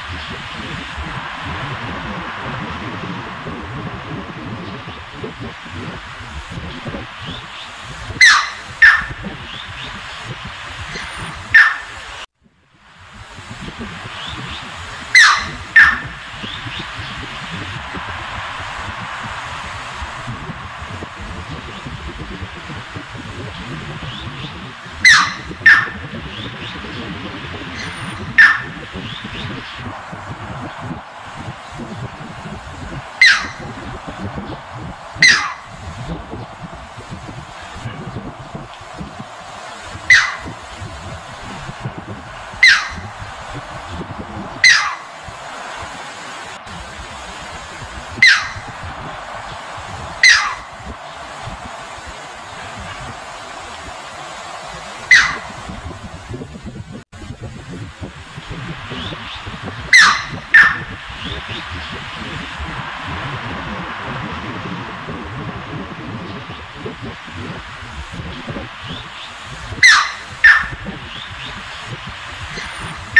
Thank you. you